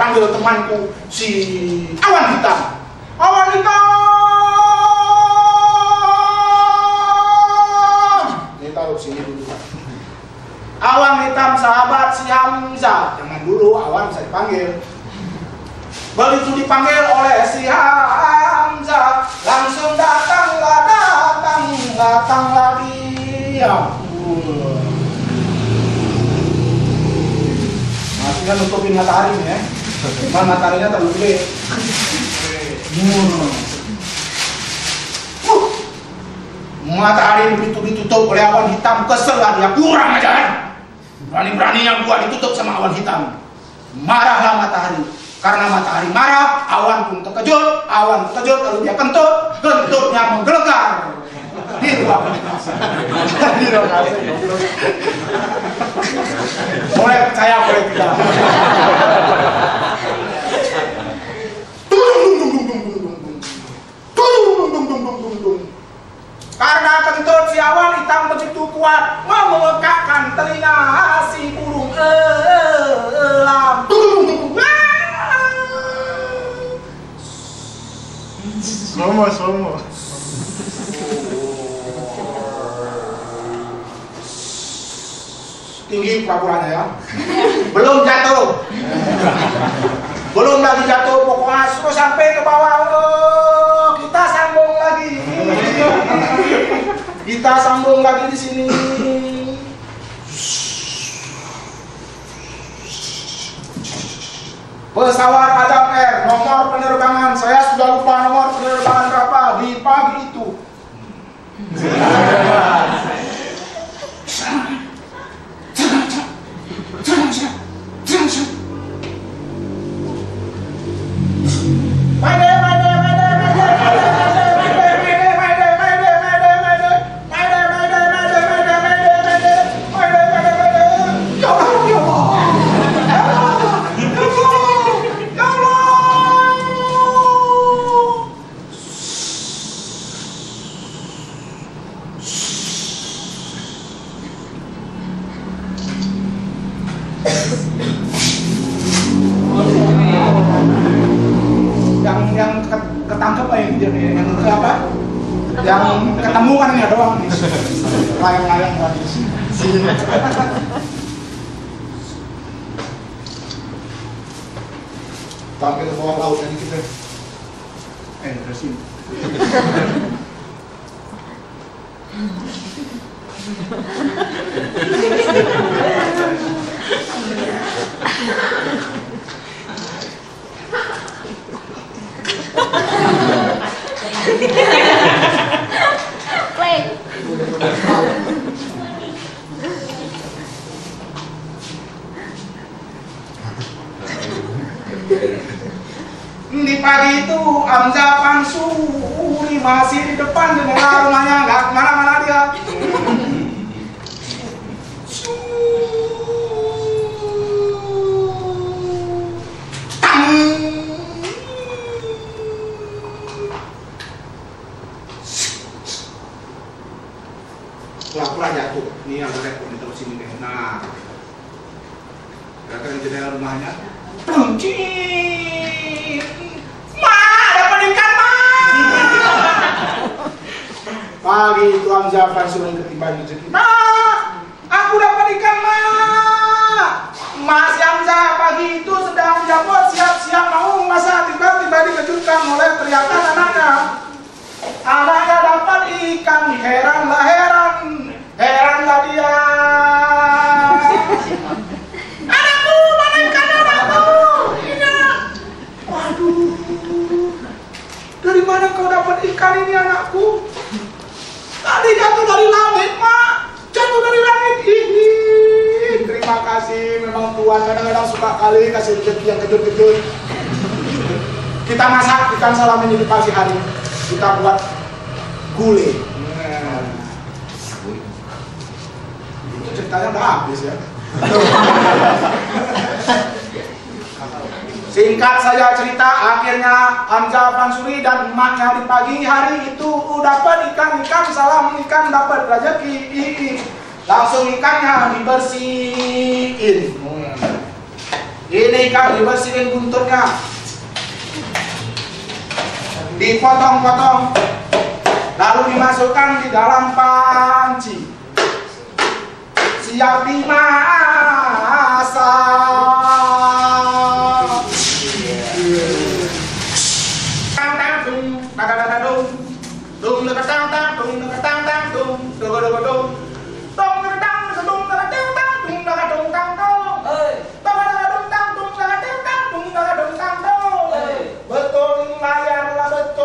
panggil temanku si awan hitam. Awan hitam. Ini taruh sini dulu. Awan hitam sahabat si Hamzah. Jangan dulu awan bisa dipanggil. Begitu dipanggil oleh si Hamzah, langsung datanglah, datang, datanglah dia. Masih kan nutupin matahari nih ya. Cuman mataharinya terlalu gede. Uh. Matahari begitu ditutup oleh awan hitam, kesel lah dia, kurang ajar. Berani-beraninya gua ditutup sama awan hitam. Marahlah matahari. Karena matahari marah, awan pun terkejut, awan terkejut, lalu dia kentut, kentutnya menggelegar di ruang di ruang. Boleh percaya, boleh tidak. Karena kentut si awan hitam begitu kuat memekakkan telinga si burung elam. Slomo, slomo. tinggi pelaburannya ya belum jatuh belum lagi jatuh pokoknya terus sampai ke bawah oh, kita sambung lagi kita sambung lagi di sini. Pesawat Adam Air nomor penerbangan. Saya sudah lupa nomor yang yang ke- ketangkep apa yang dia yang ke apa? Yang ketemu kan ya doang. Layang-layang lagi tampil ke bawah laut ini kita. Eh dari di pagi itu Hamzah Pansuri masih di depan di rumahnya nggak ke mana-mana dia. Pura-pura jatuh ini yang repot nih terus sini deh nah. Kira-kira di jendela rumahnya Peluncit Ma, dapat ikan ma. Pagi itu Hamzah suruh ketimbang rezeki. Ma, aku dapat ikan ma Mas Hamzah pagi itu sedang japot siap-siap mau masak tiba-tiba dikejutkan oleh teriakan anaknya Anaknya dapat ikan, heranlah heran, heranlah dia. Anakku, mana ikan anakku? Ini. Waduh, dari mana kau dapat ikan ini anakku? Tadi jatuh dari langit, Mak. Jatuh dari langit ini. Terima kasih, memang Tuhan kadang-kadang suka kali kasih rezeki yang kejut-kejut. Kita masak ikan salam ini pagi hari. Kita buat gulai. Nah. Itu ceritanya udah habis ya. Singkat saja cerita, akhirnya Hamzah Pansuri dan emaknya di pagi hari itu dapat ikan-ikan salam ikan dapat rezeki. Langsung ikannya dibersihin. Ini ikan dibersihin buntutnya. Dipotong-potong. Lalu dimasukkan di dalam panci. Siap dimasak.